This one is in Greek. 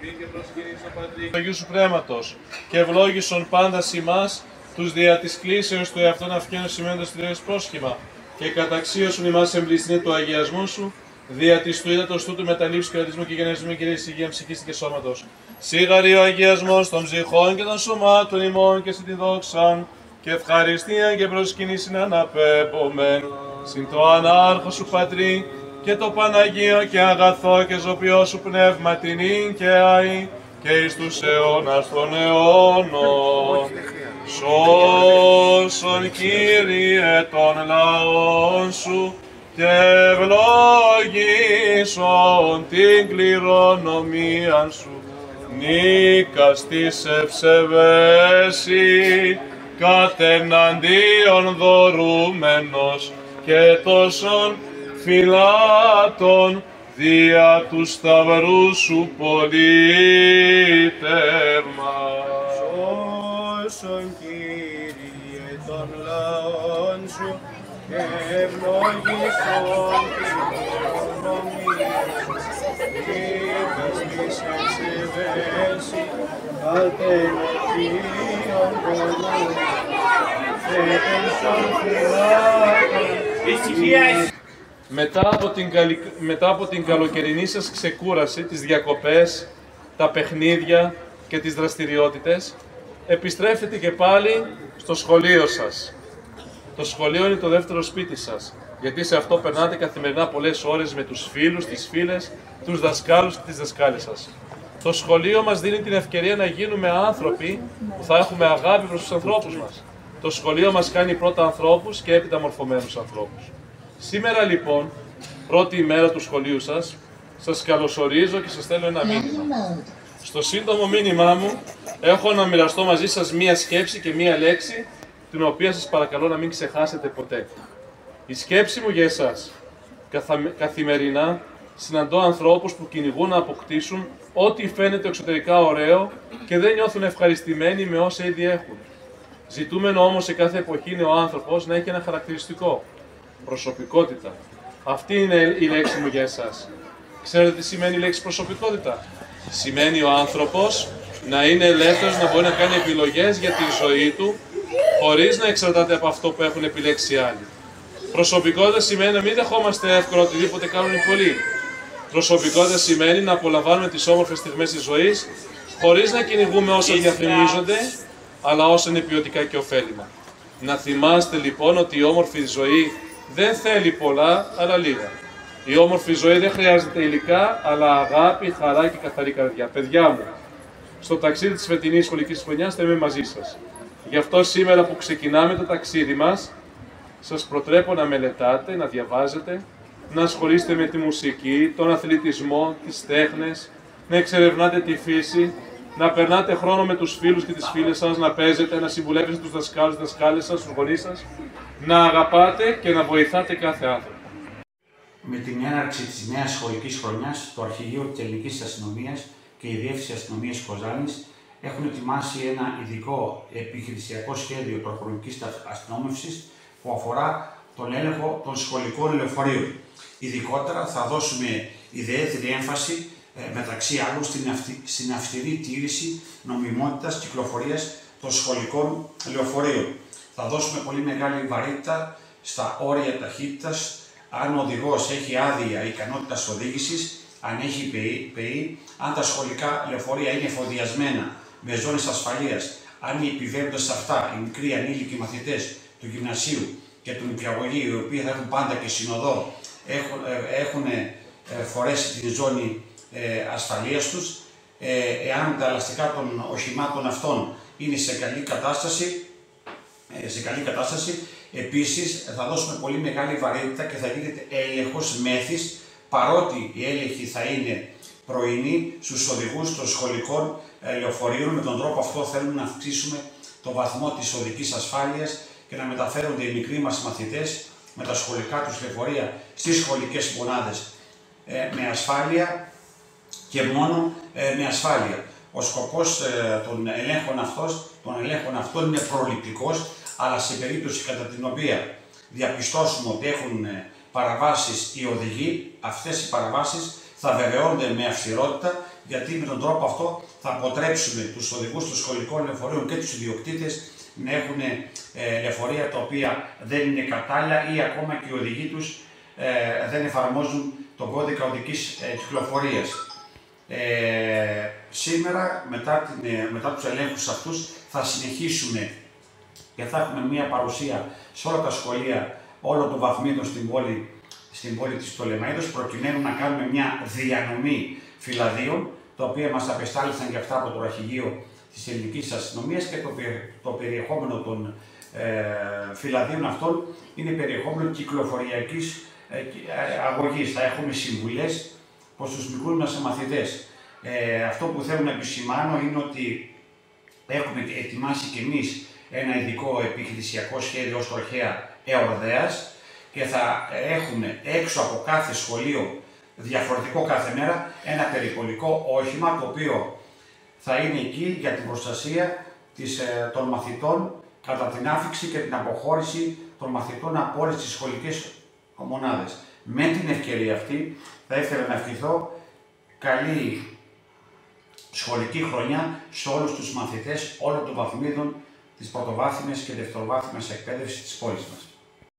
και προσκυνήσω Πατρί. Αγίου Σου Πρέματος και ευλόγησον πάντα ημάς τους δια της κλήσεως του εαυτόν αυκένου σημαίνοντας τη πρόσχημα και καταξίωσον ημάς εμπληστήνε του αγιασμού Σου δια της του ύδατος τούτου μεταλήψης κρατισμού και γενέσμου και υγεία ψυχής και σώματος. Σίγαρη ο αγιασμός των ψυχών και των σωμάτων ημών και σε τη δόξαν και ευχαριστία και προσκυνήσιν αναπέμπομεν. Συν το ανάρχο σου Πατρί και το Παναγίο και αγαθό και ζωπιό σου πνεύμα την και αη και εις τους αιώνας των αιώνων. Σώσον Κύριε των λαών σου και ευλόγησον την κληρονομία σου. Νίκας της ευσεβέση, κατεναντίον δωρούμενος και τόσον φυλάτων δια τους σταυρού σου πολίτευμα. Σώσον Κύριε των λαών σου και ευλογήσον την οικονομία σου. Και της εξεβέση κατεναντίον πολλών και τόσον φυλάτων μετά από, την καλη... μετά από την καλοκαιρινή σας ξεκούραση, τις διακοπές, τα παιχνίδια και τις δραστηριότητες, επιστρέφετε και πάλι στο σχολείο σας. Το σχολείο είναι το δεύτερο σπίτι σας, γιατί σε αυτό περνάτε καθημερινά πολλές ώρες με τους φίλους, τις φίλες, τους δασκάλους και τις δασκάλες σας. Το σχολείο μας δίνει την ευκαιρία να γίνουμε άνθρωποι που θα έχουμε αγάπη προς τους ανθρώπους μας. Το σχολείο μας κάνει πρώτα ανθρώπους και έπειτα μορφωμένους ανθρώπους. Σήμερα λοιπόν, πρώτη ημέρα του σχολείου σας, σας καλωσορίζω και σας στέλνω ένα μήνυμα. Στο σύντομο μήνυμά μου έχω να μοιραστώ μαζί σας μία σκέψη και μία λέξη, την οποία σας παρακαλώ να μην ξεχάσετε ποτέ. Η σκέψη μου για εσάς. Καθημερινά συναντώ ανθρώπους που κυνηγούν να αποκτήσουν ό,τι φαίνεται εξωτερικά ωραίο και δεν νιώθουν ευχαριστημένοι με όσα ήδη έχουν. Ζητούμενο όμως σε κάθε εποχή είναι ο άνθρωπος να έχει ένα χαρακτηριστικό, προσωπικότητα. Αυτή είναι η λέξη μου για εσάς. Ξέρετε τι σημαίνει η λέξη προσωπικότητα; Σημαίνει ο άνθρωπος να είναι ελεύθερος, να μπορεί να κάνει επιλογές για τη ζωή του, χωρίς να εξαρτάται από αυτό που έχουν επιλέξει οι άλλοι. Προσωπικότητα σημαίνει να μην δεχόμαστε εύκολα οτιδήποτε κάνουν οι πολλοί. Προσωπικότητα σημαίνει να απολαμβάνουμε τις όμορφες στιγμές της ζωής, χωρίς να κυνηγούμε όσα διαφημίζονται, αλλά όσα είναι ποιοτικά και ωφέλιμα. Να θυμάστε λοιπόν ότι η όμορφη ζωή δεν θέλει πολλά, αλλά λίγα. Η όμορφη ζωή δεν χρειάζεται υλικά, αλλά αγάπη, χαρά και καθαρή καρδιά. Παιδιά μου, στο ταξίδι της φετινής σχολικής χρονιάς θα είμαι μαζί σας. Γι' αυτό σήμερα που ξεκινάμε το ταξίδι μας, σας προτρέπω να μελετάτε, να διαβάζετε, να ασχολείστε με τη μουσική, τον αθλητισμό, τις τέχνες, να εξερευνάτε τη φύση, να περνάτε χρόνο με τους φίλους και τις φίλες σας, να παίζετε, να συμβουλεύετε τους δασκάλους, δασκάλες σας, τους γονείς σας, να αγαπάτε και να βοηθάτε κάθε άνθρωπο. Με την έναρξη της νέας σχολικής χρονιάς, το Αρχηγείο της Ελληνικής Αστυνομίας και η Διεύθυνση Αστυνομίας Κοζάνης έχουν ετοιμάσει ένα ειδικό επιχειρησιακό σχέδιο προχρονικής αστυνόμευσης που αφορά τον έλεγχο των σχολικών λεωφορείων. Ειδικότερα θα δώσουμε ιδιαίτερη έμφαση ε, μεταξύ άλλων στην, αυτη, στην αυστηρή τήρηση νομιμότητας κυκλοφορίας των σχολικών λεωφορείων. Θα δώσουμε πολύ μεγάλη βαρύτητα στα όρια ταχύτητας, αν ο οδηγός έχει άδεια ικανότητας οδήγησης, αν έχει ΠΕΗ, αν τα σχολικά λεωφορεία είναι εφοδιασμένα με ζώνες ασφαλείας, αν οι επιβαίνοντες σε αυτά, οι μικροί ανήλικοι μαθητές του γυμνασίου και του νηπιαγωγείου, οι οποίοι θα έχουν πάντα και συνοδό, έχουν, ε, έχουν ε, φορέσει τη ζώνη ε, ασφαλείας τους, ε, εάν τα ελαστικά των οχημάτων αυτών είναι σε καλή κατάσταση, ε, σε καλή κατάσταση. Επίσης θα δώσουμε πολύ μεγάλη βαρύτητα και θα γίνεται έλεγχος μέθης, παρότι η έλεγχη θα είναι πρωινή στους οδηγούς των σχολικών ε, λεωφορείων. Με τον τρόπο αυτό θέλουμε να αυξήσουμε το βαθμό της οδικής ασφάλειας και να μεταφέρονται οι μικροί μας μαθητές με τα σχολικά τους λεωφορεία στις σχολικές μονάδες με ασφάλεια και μόνο ε, με ασφάλεια. Ο σκοπός ε, των ελέγχων, αυτός, των ελέγχων αυτών είναι προληπτικός, αλλά σε περίπτωση κατά την οποία διαπιστώσουμε ότι έχουν ε, παραβάσεις οι οδηγοί, αυτές οι παραβάσεις θα βεβαιώνται με αυστηρότητα γιατί με τον τρόπο αυτό θα αποτρέψουμε τους οδηγούς των σχολικών λεωφορείων και τους ιδιοκτήτες να έχουν ε, λεωφορεία τα οποία δεν είναι κατάλληλα ή ακόμα και οι οδηγοί τους ε, δεν εφαρμόζουν τον κώδικα οδικής ε, κυκλοφορίας. Ε, σήμερα, μετά, την, ε, μετά τους ελέγχους αυτούς, θα συνεχίσουμε και θα έχουμε μία παρουσία σε όλα τα σχολεία όλων των βαθμίδων στην πόλη, στην πόλη της Πτολεμαίδος, προκειμένου να κάνουμε μια διανομή φυλαδίων, τα οποία μας απεστάλησαν και αυτά από το αρχηγείο της ελληνικής αστυνομίας και το, το περιεχόμενο των ε, φυλαδίων αυτών είναι περιεχόμενο κυκλοφοριακής ε, ε, αγωγής. Θα έχουμε συμβουλές προς τους μικρούς μας μαθητές. Ε, αυτό που θέλω να επισημάνω είναι ότι έχουμε ετοιμάσει και εμείς ένα ειδικό επιχειρησιακό σχέδιο ως τροχέα εορδέας και θα έχουμε έξω από κάθε σχολείο διαφορετικό κάθε μέρα ένα περιπολικό όχημα το οποίο θα είναι εκεί για την προστασία της, ε, των μαθητών κατά την άφηξη και την αποχώρηση των μαθητών από όλες τις σχολικές μονάδες. Με την ευκαιρία αυτή θα ήθελα να ευχηθώ καλή σχολική χρονιά σε όλους τους μαθητές όλων των βαθμίδων της πρωτοβάθμιας και δευτεροβάθμιας εκπαίδευσης της πόλης μας.